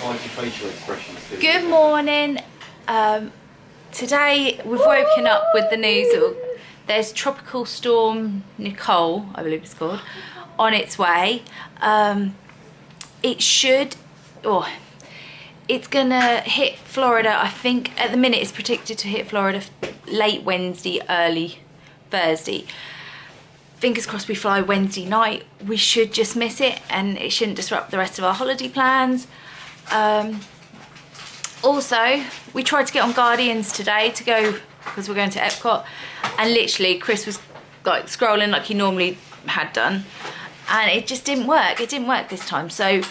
facial expressions. too. Good morning. Um, today we've woken up with the news that there's tropical storm Nicole, I believe it's called, on its way. Um, it should, or it's gonna hit Florida. I think at the minute it's predicted to hit Florida late Wednesday, early Thursday. Fingers crossed we fly Wednesday night. We should just miss it and it shouldn't disrupt the rest of our holiday plans. Um, also, we tried to get on Guardians today to go because we're going to Epcot, and literally Chris was like scrolling like he normally had done, and it just didn't work. It didn't work this time, so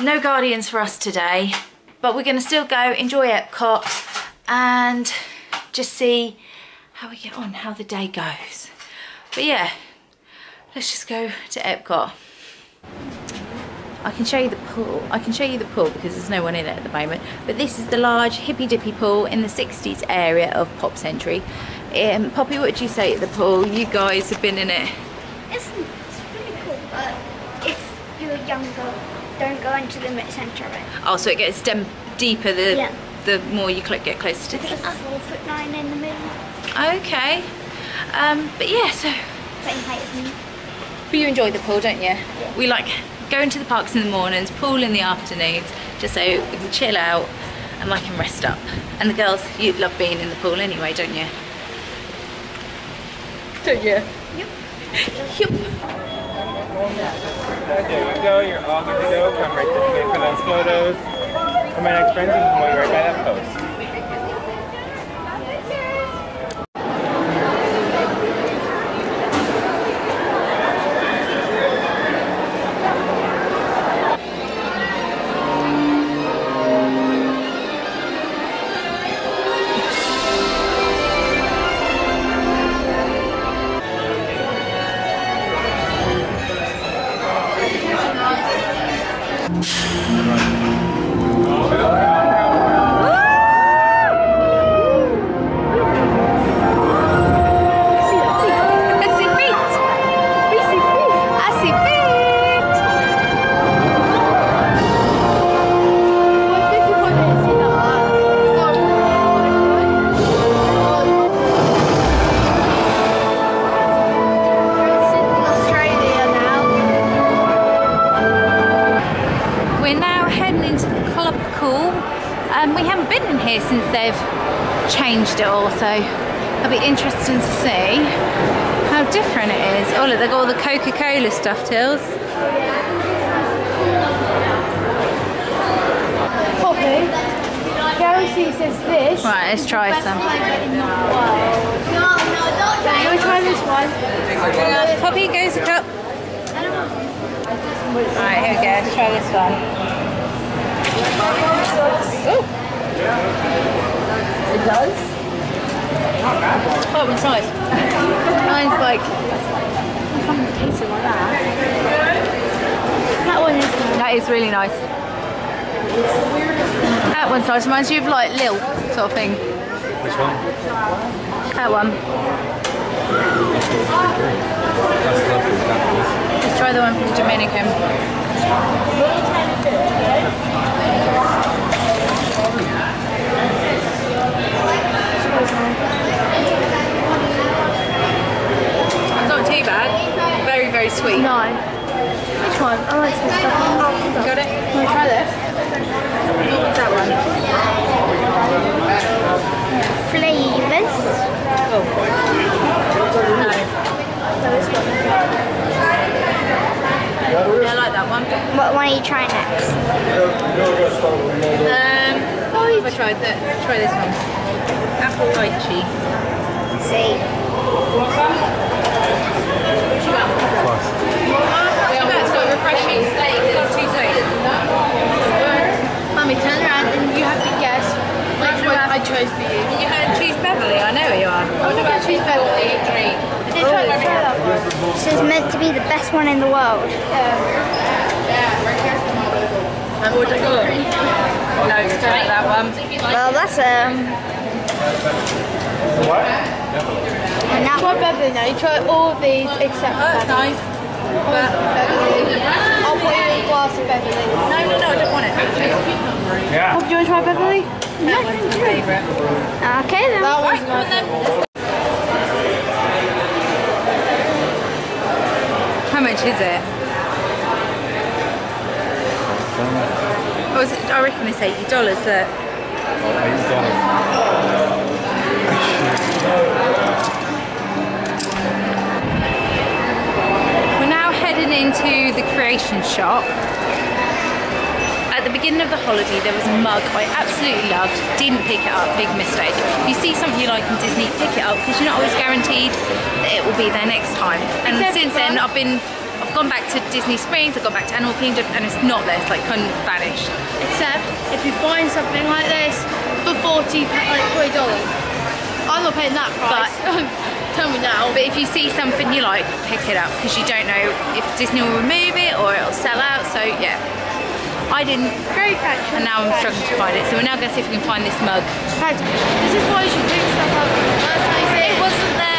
no Guardians for us today. But we're going to still go enjoy Epcot and just see how we get on, how the day goes. But yeah, let's just go to Epcot. I can show you the pool. I can show you the pool because there's no one in it at the moment. But this is the large hippy dippy pool in the 60s area of Pop Century. Um, Poppy, what would you say at the pool? You guys have been in it. It's, it's pretty cool, but if you're younger, don't go into the mid-centre of it. Oh, so it gets dem- deeper the Yeah. the more you get closer to I think the. it's four foot nine in the middle, Okay. Um, but yeah, so same height as me. But you enjoy the pool, don't you? We like going to the parks in the mornings, pool in the afternoons, just so we can chill out and I can rest up. And the girls, you love being in the pool anyway, don't you? Don't you? Yep. Yep. There you go, you're all good to go. Come right this way for those photos. For my next friends, you can wait right by that post. So it'll be interesting to see how different it is. Oh look, they've got all the Coca-Cola stuff, Tills. Poppy, Galaxy says this. Right, let's try some. You want to try this one? Poppy goes a cup. Alright, here we go, let's try this one. Ooh. It does. Oh, it's nice. Mine's like, Taste it like that. That one is nice. that is really nice. That one's nice. Reminds you of like Lil sort of thing. Which one? That one. That's lovely. That Let's try the one from Dominican. It's not too bad. Very, sweet. No. Which one? I like this stuff. Got it? Want to try this? That one? Flavors. Oh. No. Yeah, I like that one. What one are you trying next? Um, oh, I tried that. Try this one. Apple lychee. See. Plus. Yeah, that's got refreshing. Not too sweet. Mummy, turn around and you have to guess which one I chose for you. You're going to choose Beverly. I know you are. What about choose Beverly? Dream. I did try, try that one. This is meant to be the best one in the world. And what good? No, don't like that one. Well, that's um. And that Try Beverly now. You try all of these except Oh, that's Beverly. nice. But Beverly. I'll put you a glass of Beverly. no, no, no, I don't want it. Yeah. Bob, do you want to try Beverly? That one's my favourite. Okay then. That one's my How much is it? Oh, is it? I reckon it's eighty dollars. That Oh, eight dollars. heading into the creation shop. At the beginning of the holiday, there was a mug I absolutely loved. Didn't pick it up. Big mistake. If you see something you like in Disney, pick it up because you're not always guaranteed that it will be there next time. And Except since then, I've been. I've gone back to Disney Springs, I've gone back to Animal Kingdom, and it's not there. It's like kind of vanished. Except if you find something like this for 40, like $40. I'm not paying that price. Tell me now. But if you see something you like, pick it up because you don't know if Disney will remove it or it'll sell out. So yeah, I didn't, Very catchy. and now I'm struggling to find it. So we're now going to see if we can find this mug. This is why you should pick stuff up. That's how you say It it. wasn't there.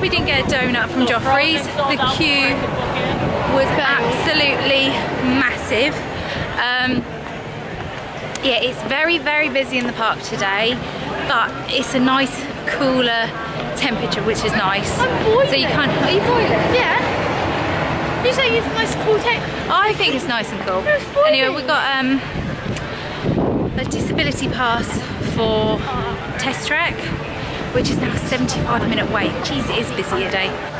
Probably didn't get a donut from Joffrey's. The queue was absolutely massive. Um, yeah, it's very, very busy in the park today, but it's a nice, cooler temperature, which is nice. I'm boiling. So you can't. Are you boiling? Yeah. You say it's nice cool tech. I think it's nice and cool. Anyway, we've got um, a disability pass for Test Track, which is now a 75 minute wait. Jeez, it is busy today. day.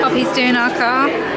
Poppy's doing our car.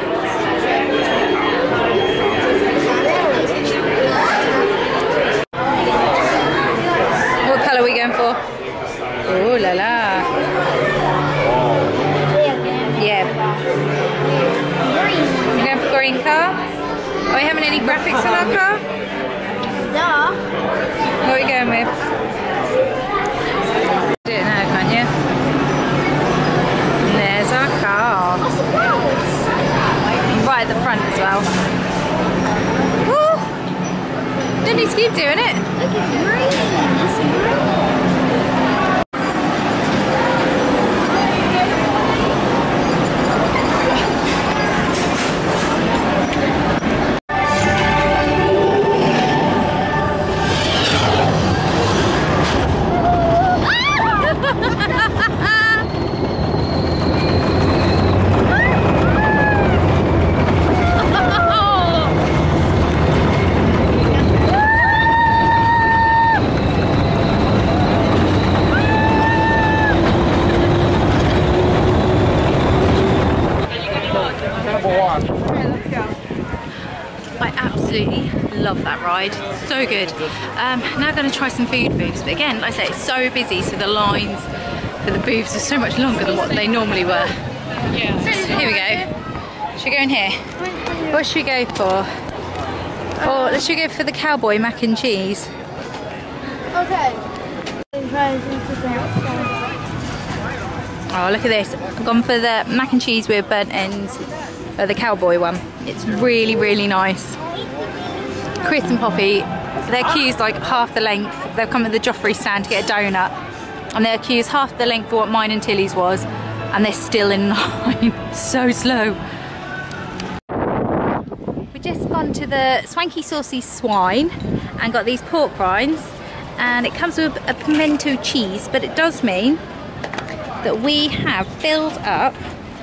So good. Um, now going to try some food booths. But again, like I say, it's so busy, so the lines for the booths are so much longer than what they normally were. Yeah. Here we go. Should we go in here? What should we go for? Or let's go for the cowboy mac and cheese? Okay. Oh, look at this. I've gone for the mac and cheese with burnt ends, uh, the cowboy one. It's really, really nice. Chris and Poppy, their queue's like half the length. They've come at the Joffrey stand to get a donut, and their queue's half the length of what mine and Tilly's was, and they're still in line. so slow. We've just gone to the Swanky Saucy Swine and got these pork rinds, and it comes with a pimento cheese, but it does mean that we have filled up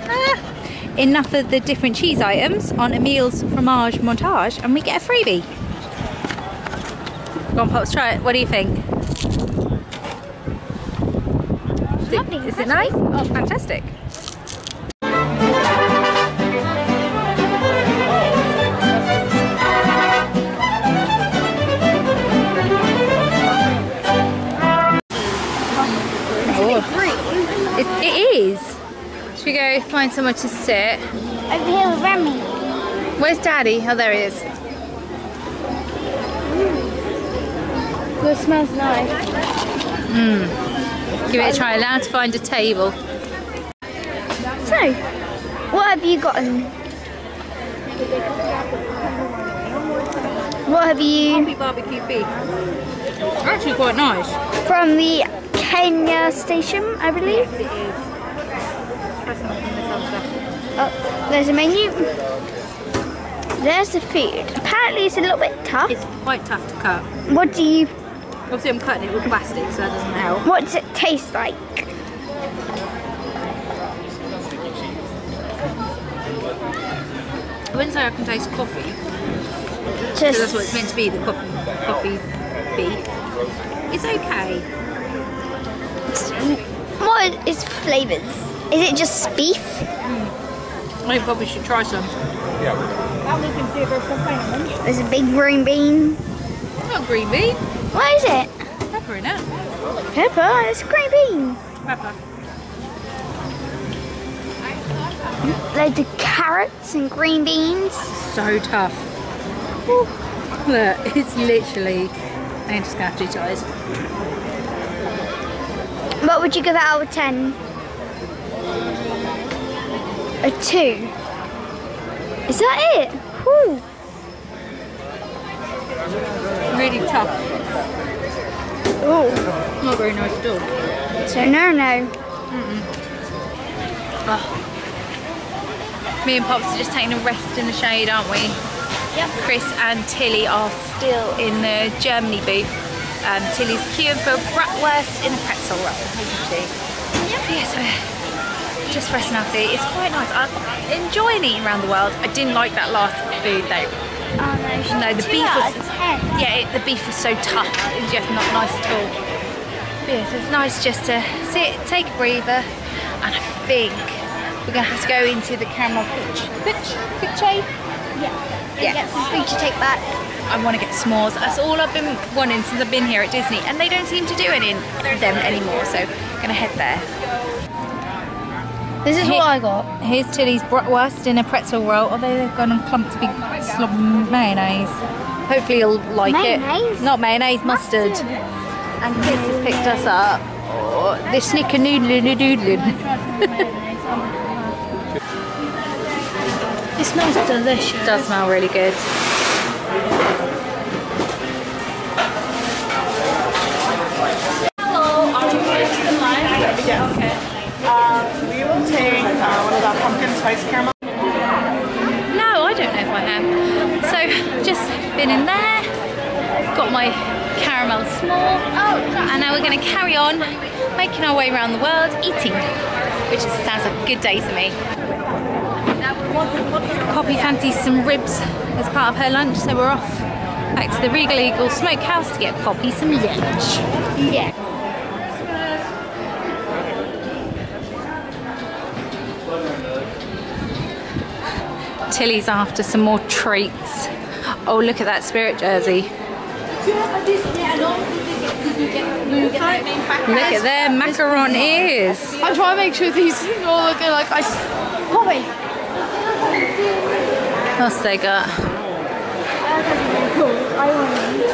ah, enough of the different cheese items on Emile's fromage montage and we get a freebie. Go on Pops, try it. What do you think? Is it, is it nice? Oh, fantastic. It, it is. Should we go find somewhere to sit? Over here with Remy. Where's Daddy? Oh, there he is. It smells nice. Hmm. Give it a try. Allowed to find a table. So, what have you gotten? What have you barbecue beef. Actually quite nice. from the Kenya station, I believe? Oh, there's a menu. There's the food. Apparently, it's a little bit tough. It's quite tough to cut. What do you? Obviously I'm cutting it with plastic so that doesn't help. What does it taste like? I wouldn't say I can taste coffee. Because Just that's what it's meant to be, the coffee, coffee beef. It's okay. what is flavors? Is it just beef? Mm. I probably should try some. Yeah. There's a big green bean. Not green bean. What is it? Pepper in it. Pepper. It's green bean. Pepper. Loads of carrots and green beans. So tough. Look, it's literally. I'm just gonna have to do eyes. What would you give it out of 10? A 2. Is that it? Whew. Really tough. Oh, Not very nice at all. so no, no. Me and Pops are just taking a rest in the shade, aren't we? Yep. Chris and Tilly are still in the Germany booth. Um, Tilly's queuing for bratwurst in a pretzel roll, isn't she? Yep. Yes, we're just resting our feet. It's quite nice. I'm enjoying eating around the world. I didn't like that last food though. Oh no, No, the beef was- of 10. Yeah, it, the beef was so tough. It was just not nice at all. But yes, it's nice just to sit, take a breather, and I think we're gonna have to go into the caramel pitch. Pitch? Pitch? Yeah. Yeah. Get some food to take back. I want to get s'mores. That's all I've been wanting since I've been here at Disney, and they don't seem to do any them anymore. So, gonna head there. This is what I got. Here's Tilly's bratwurst in a pretzel roll, although they've gone and clumped a big slob mayonnaise. Hopefully you'll like Mayonnaise? it. Not mayonnaise, mustard. And Chris has picked us up oh, this snickernoodle doodle. It smells delicious. does smell really good. Caramel. No, I don't know if I am. So, just been in there, got my caramel s'more, and now we're going to carry on making our way around the world eating, which sounds like a good day to me. Poppy fancies some ribs as part of her lunch, so we're off back to the Regal Eagle Smokehouse to get Poppy some lunch. Yeah. Tilly's after some more treats. Oh, look at that spirit jersey. Look at their macaron ears. I'm trying to make sure these all look like I. Poppy. What's they got?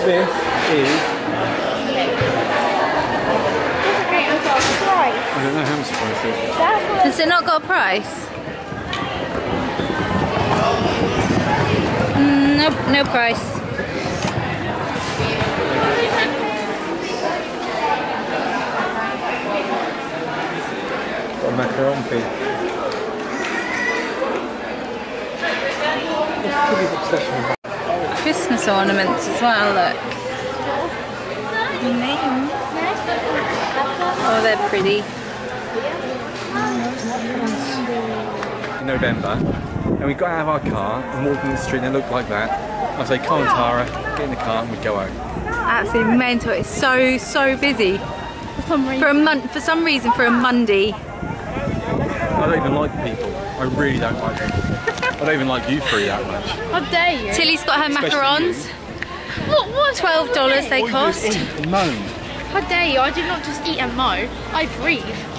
This is. I don't know how much price it is. Has it not got a price? Mm, Nope, no price. Got macaron fee. This could be obsession with Christmas ornaments as well, look. Oh, they're pretty. in November, and we got out of our car and walked in the street and it looked like that. I say, come on Tara, get in the car and we go home. Absolutely mental. It's so, so busy. For some reason. For a mon- for some reason, for a Monday. I don't even like people. I really don't like them. I don't even like you three that much. How dare you? Tilly's got her Especially macarons. What? What? Twelve dollars they All you cost. is moan. How dare you? I did not just eat and mow. I breathe.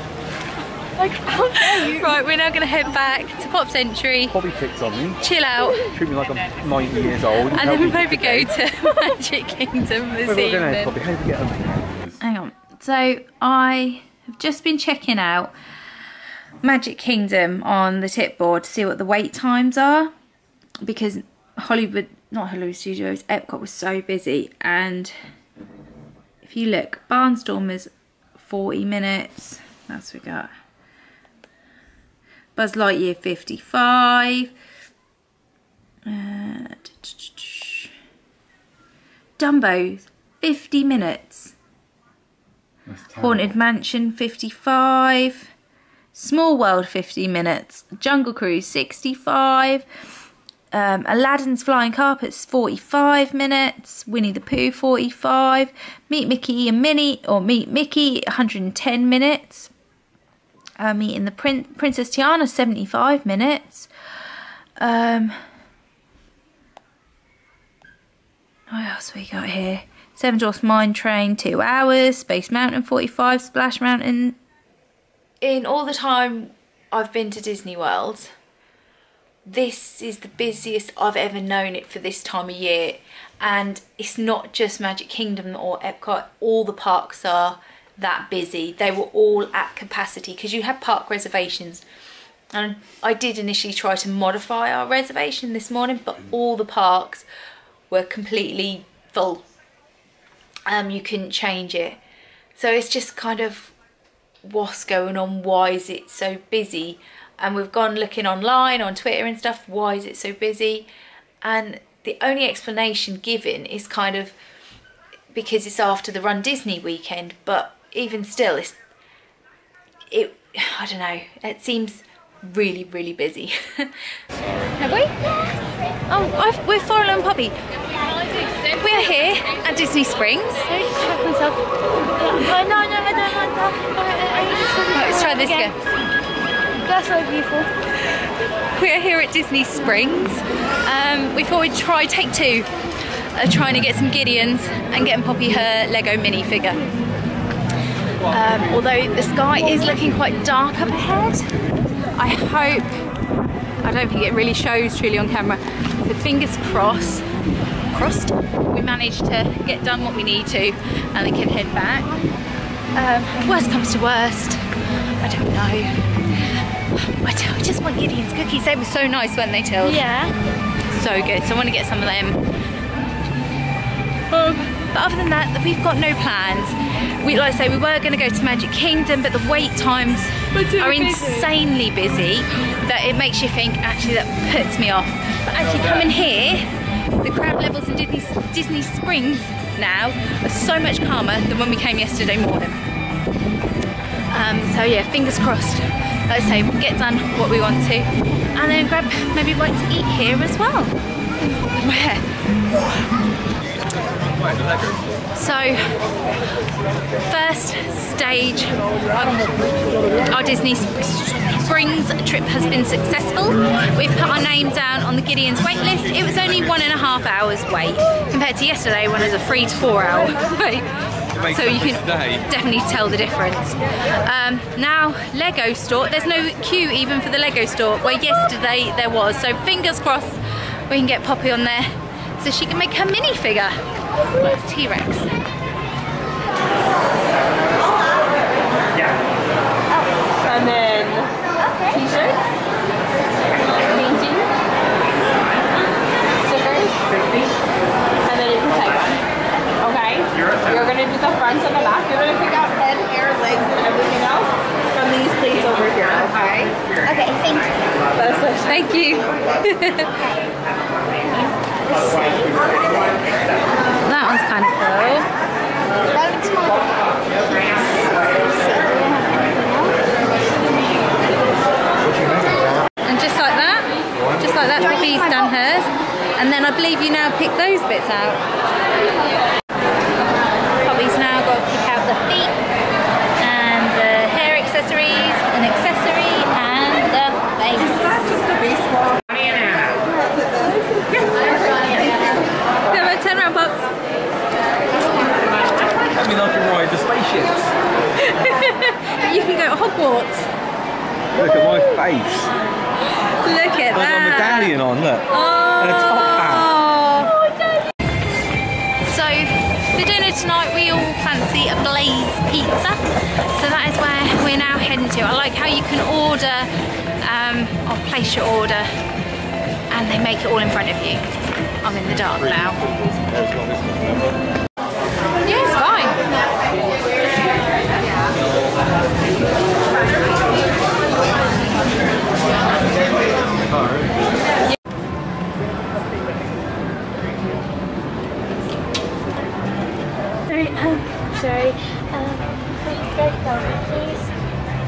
Like, how dare you? Right, we're now going to head back to Pop Century. Bobby picks on me, chill out, treat me like I'm 90 years old. and then we'll probably go to Magic Kingdom this Wait, what, evening. Bobby, how do we get on? Hang on. So I I've just been checking out Magic Kingdom on the tip board to see what the wait times are because Hollywood, not Hollywood Studios, Epcot was so busy and if you look, Barnstormers 40 minutes, that's what we got. Buzz Lightyear 55. Uh, Dumbo 50 minutes. Haunted Mansion 55. Small World 50 minutes. Jungle Cruise 65. Um, Aladdin's Flying Carpets 45 minutes. Winnie the Pooh 45. Meet Mickey and Minnie or Meet Mickey 110 minutes. Uh, meeting the Prin- Princess Tiana 75 minutes. Um, what else we got here? Seven Dwarfs Mine Train, two hours. Space Mountain, 45. Splash Mountain. In all the time I've been to Disney World, this is the busiest I've ever known it for this time of year. And it's not just Magic Kingdom or Epcot, all the parks are that busy. They were all at capacity because you had park reservations. And I did initially try to modify our reservation this morning, but all the parks were completely full. Um, you couldn't change it. So it's just kind of what's going on, why is it so busy? And we've gone looking online on Twitter and stuff, why is it so busy? And the only explanation given is kind of because it's after the Run Disney weekend, but even still, it's it. I don't know. It seems really, really busy. Have we? Oh, I've, we're following Poppy. We're here at Disney Springs. Right, let's try this again. That's so beautiful. We're here at Disney Springs. Um, we thought we'd try take two, uh, trying to get some Gideons and getting Poppy her Lego minifigure. Um, although the sky is looking quite dark up ahead, I hope, I don't think it really shows truly on camera, so fingers crossed, crossed, we managed to get done what we need to and then can head back. Um, worst comes to worst, I don't know. I, do- I just want Gideon's cookies. They were so nice, weren't they, Till? Yeah. So good. So I want to get some of them. Um, but other than that, we've got no plans. We, like I say, we were going to go to Magic Kingdom, but the wait times are busy. insanely busy that it makes you think, actually, that puts me off. But actually, coming here, the crowd levels in Disney, Disney Springs now are so much calmer than when we came yesterday morning. Um, so yeah, fingers crossed. Like I say, we'll get done what we want to, and then grab maybe a bite to eat here as well. Where? So, first stage of our Disney Springs trip has been successful. We've put our name down on the Gideon's wait list. It was only one and a half hours wait compared to yesterday when it was a three to four hour wait. So you can today. definitely tell the difference. Um, now, Lego store, there's no queue even for the Lego store, where yesterday there was. So fingers crossed we can get Poppy on there so she can make her minifigure. That's T-Rex. And then t-shirts, painting, stickers, and then you can type. Okay? You're gonna do the front and the back. You're gonna pick out head, hair, legs, and everything else from these plates over here, okay? Okay, thank you. Thank you. one's kind of cool. That looks more. And just like that, just like that, Poppy's done hers. And then I believe you now pick those bits out. Pizza. So that is where we're now heading to. I like how you can order um, or place your order and they make it all in front of you. I'm in the dark now. Yeah, it's fine. Sorry, um, sorry. Please.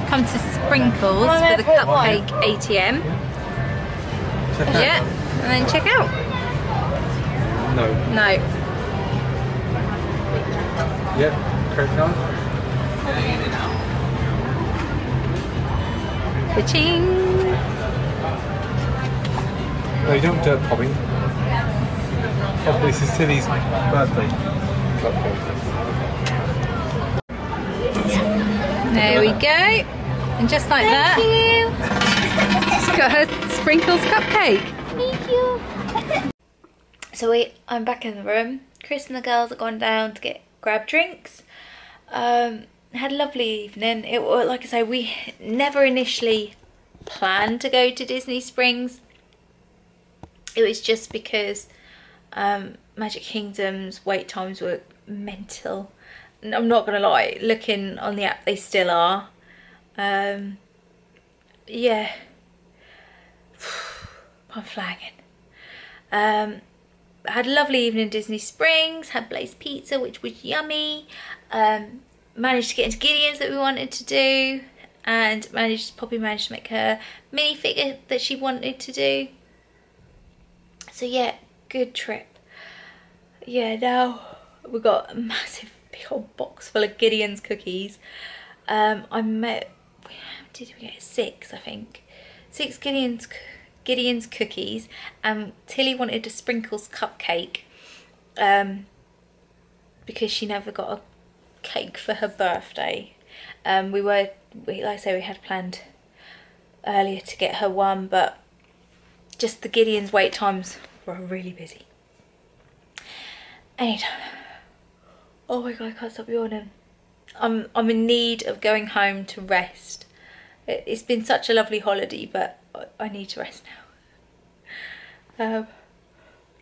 Come to Sprinkles oh, I'm for the gonna put one. cupcake ATM. Yeah, and then check out. No. No. Yep. Credit card. Ka-ching. No, you don't do it, Poppy. Oh, this is Tilly's birthday cupcake. There we go. And just like that, she's got her Sprinkles cupcake. Thank you. So we, I'm back in the room. Chris and the girls have gone down to get grab drinks. Um, had a lovely evening. It like I say, we never initially planned to go to Disney Springs. It was just because um, Magic Kingdom's wait times were mental. I'm not gonna lie, looking on the app, they still are. Um, yeah, I'm flagging. Um, had a lovely evening in Disney Springs, had Blaze Pizza, which was yummy. Um, managed to get into Gideon's that we wanted to do, and managed Poppy managed to make her minifigure that she wanted to do. So yeah, good trip. Yeah, now we've got a massive old box full of Gideon's cookies. Um, I met, did we get six? I think six Gideon's Gideon's cookies. And Tilly wanted a sprinkles cupcake. Um, because she never got a cake for her birthday. Um, we were, we, like I say, we had planned earlier to get her one, but just the Gideon's wait times were really busy. Anytime. Oh my god, I can't stop yawning. I'm I'm in need of going home to rest. It, it's been such a lovely holiday, but I, need to rest now. Um,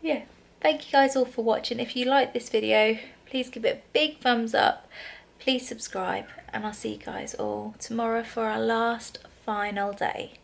yeah, thank you guys all for watching. If you like this video, please give it a big thumbs up. Please subscribe, and I'll see you guys all tomorrow for our last final day.